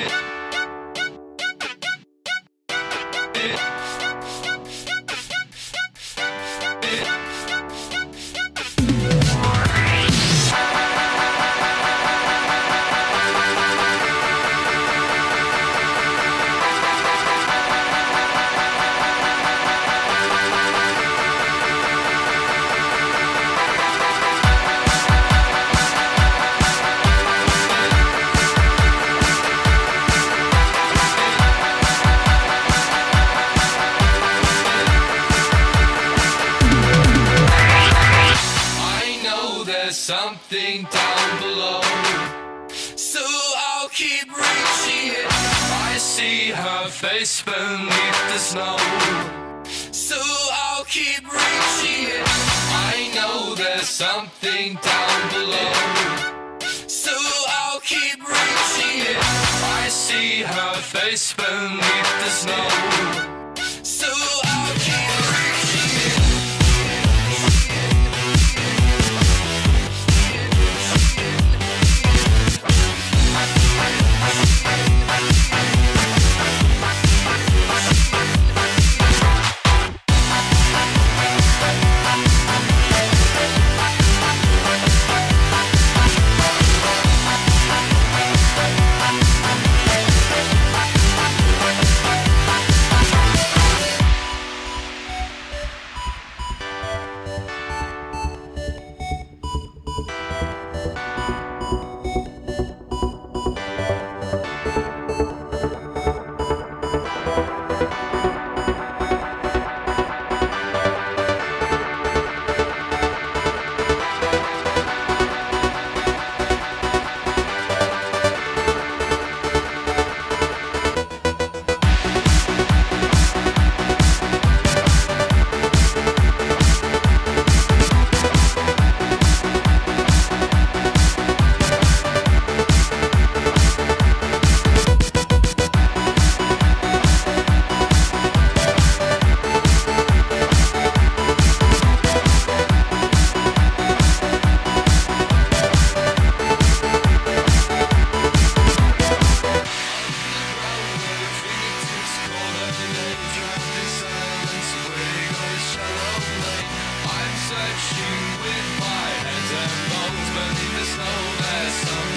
I something down below. So I'll keep reaching it. I see her face beneath the snow. So I'll keep reaching it. I know there's something down below. So I'll keep reaching it. I see her face beneath the snow. with my hands and bones beneath the snow. There's